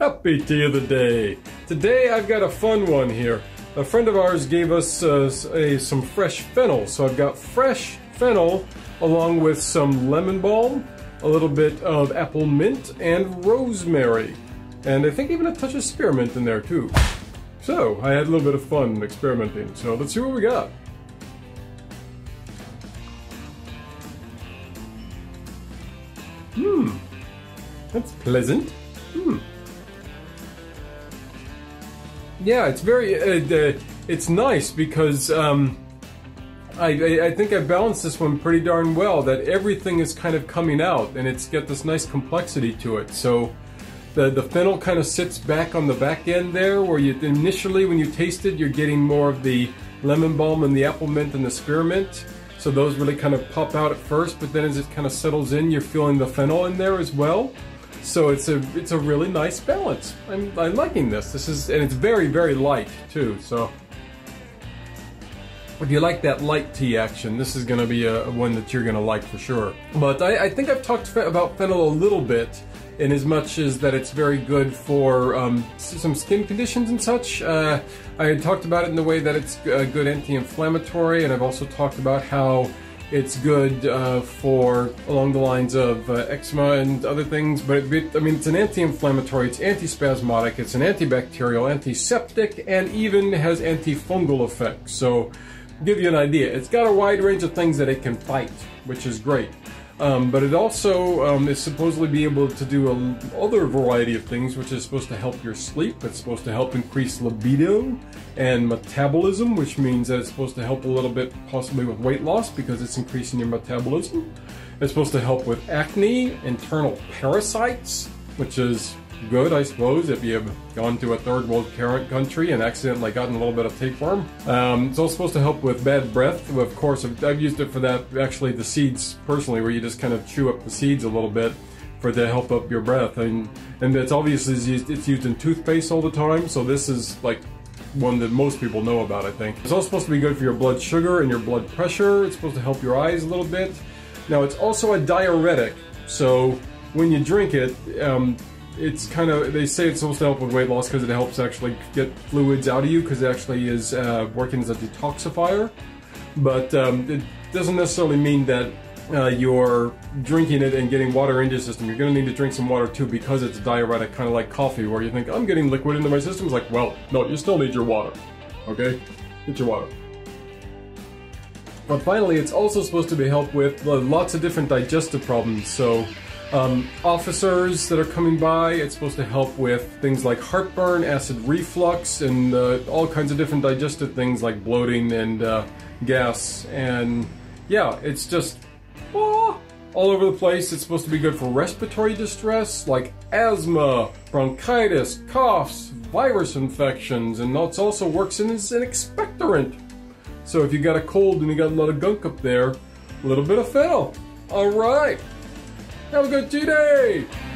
recipe of the day. Today I've got a fun one here. A friend of ours gave us uh, a, some fresh fennel, so I've got fresh fennel along with some lemon balm, a little bit of apple mint, and rosemary. And I think even a touch of spearmint in there too. So, I had a little bit of fun experimenting, so let's see what we got. Hmm, that's pleasant. Hmm. Yeah, it's very, uh, uh, it's nice because um, I, I think I balanced this one pretty darn well, that everything is kind of coming out and it's got this nice complexity to it. So the, the fennel kind of sits back on the back end there where you initially when you taste it, you're getting more of the lemon balm and the apple mint and the spearmint. So those really kind of pop out at first, but then as it kind of settles in, you're feeling the fennel in there as well. So it's a it's a really nice balance. I'm, I'm liking this. This is and it's very very light too. So if you like that light tea action, this is going to be a, one that you're going to like for sure. But I, I think I've talked about fennel a little bit in as much as that it's very good for um, some skin conditions and such. Uh, I had talked about it in the way that it's a good anti-inflammatory, and I've also talked about how it's good uh, for along the lines of uh, eczema and other things, but it, I mean, it's an anti-inflammatory, it's anti-spasmodic, it's an antibacterial, antiseptic, and even has antifungal effects. So, give you an idea, it's got a wide range of things that it can fight, which is great. Um, but it also um, is supposedly be able to do a other variety of things, which is supposed to help your sleep. It's supposed to help increase libido and metabolism, which means that it's supposed to help a little bit possibly with weight loss because it's increasing your metabolism. It's supposed to help with acne, internal parasites, which is good, I suppose, if you've gone to a third world country and accidentally gotten a little bit of tapeworm. Um, it's also supposed to help with bad breath. Of course, I've used it for that, actually, the seeds personally, where you just kind of chew up the seeds a little bit for to help up your breath. And, and it's obviously used, it's used in toothpaste all the time, so this is like one that most people know about, I think. It's also supposed to be good for your blood sugar and your blood pressure. It's supposed to help your eyes a little bit. Now, it's also a diuretic, so when you drink it, um, it's kind of they say it's supposed to help with weight loss because it helps actually get fluids out of you because it actually is uh, working as a detoxifier. But um, it doesn't necessarily mean that uh, you're drinking it and getting water into your system. You're going to need to drink some water too because it's a diuretic kind of like coffee where you think I'm getting liquid into my system. It's like well no you still need your water okay? Get your water. But finally it's also supposed to be helped with uh, lots of different digestive problems. So um, officers that are coming by. It's supposed to help with things like heartburn, acid reflux, and uh, all kinds of different digestive things like bloating and uh, gas. And yeah, it's just oh, all over the place. It's supposed to be good for respiratory distress like asthma, bronchitis, coughs, virus infections, and it also works as an expectorant. So if you got a cold and you got a lot of gunk up there, a little bit of fennel. All right. Have a good G-Day!